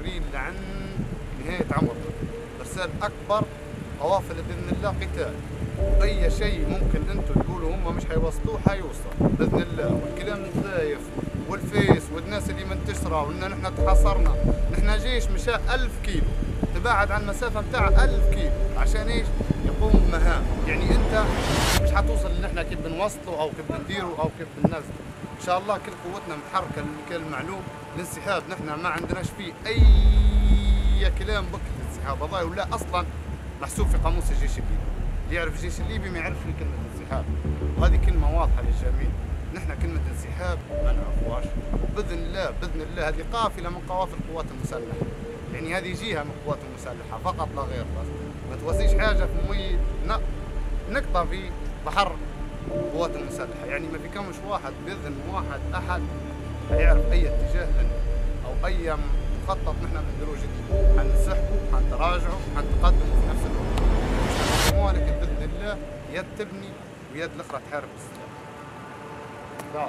سبيل لعند نهاية عمرنا إرسال أكبر قوافل بإذن الله قتال. أي شيء ممكن أنتم تقولوا هم مش حيوصلوه حيوصل بإذن الله. والكلام الزايف والفيس والناس اللي منتشرة وإن نحن تحاصرنا. نحن جيش مشى ألف كيلو. تباعد عن المسافة متاع ألف كيلو. عشان إيش؟ يقوم بمهام. يعني أنت مش حتوصل إن إحنا كيف بنوصله أو كيف بنديره أو كيف بننزله. إن شاء الله كل قوتنا متحركة لكل معلوم الانسحاب نحن ما عندناش فيه أي كلام بك الانسحاب. هذا ولا أصلا محسوب في قاموس الجيش الليبي. اللي يعرف الجيش الليبي ما يعرفش كلمة انسحاب. وهذه كلمة واضحة للجميع. نحن كلمة انسحاب ما نعرفوهاش بإذن الله بإذن الله. هذه قافلة من قوافل القوات المسلحة. يعني هذه جهة من القوات المسلحة فقط لا غير. بس ما توصيش حاجة في مي نقطة في بحر القوات المسلحة يعني ما بيكمش واحد بإذن واحد أحد يعرف أي اتجاه أو أي مخطط نحن بنديروه جديد حنسحبه حنتراجعه حنتقدمه في نفس الوقت. ولكن بإذن الله يد تبني ويد الأخرى تحارب. السلاح